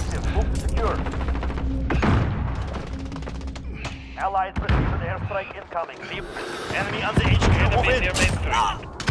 secure. Allies received an airstrike incoming. Enemy on the HQ. Move in. near main.